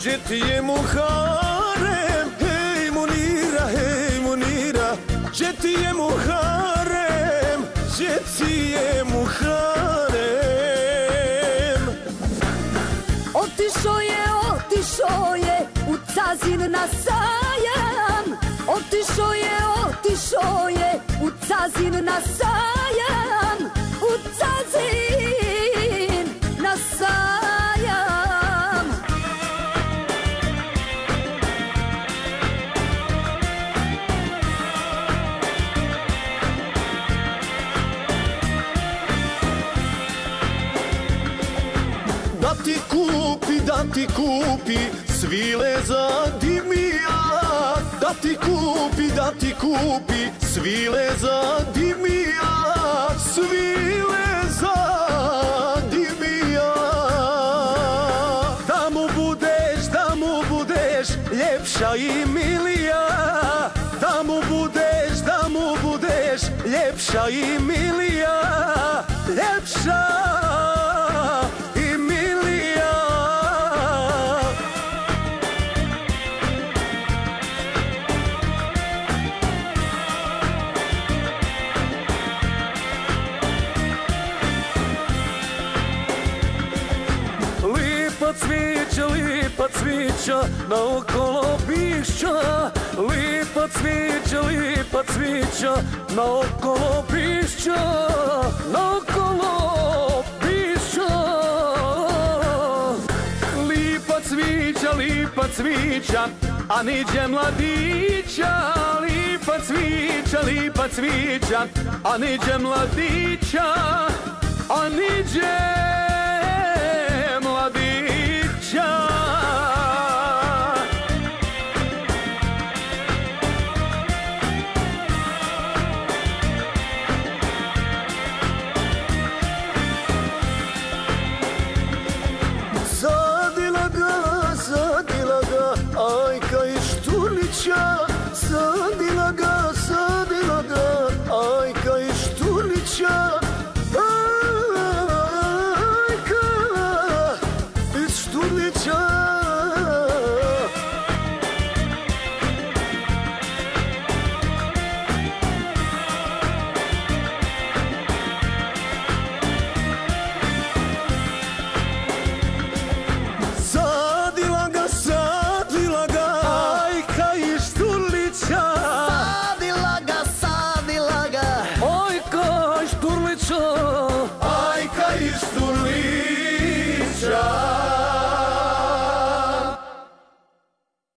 Je Muharem, hej Munira, hej Munira. Ti je Muharem, gdje ti je Otišao je, u cazin na sajam. Otišao je, otišao je u cazin na sajam ti kupi, da ti kupi svile za dimija. Da ti kupi, da ti kupi svile za dimija. Svile za dimija. Da mu budeš, da mu budeš ljepša i milija. Da mu budeš, da mu budeš ljepša i milija. Ljepša Lipa cvijeća, lipa cvijeća na okolo pišća Lipa cvijeća, lipa cvijeća na okolo pišća Na okolo pišća Lipa cvijeća, lipa cvijeća a niđe mladića Lipa cvijeća, lipa cvijeća a niđe mladića a niđe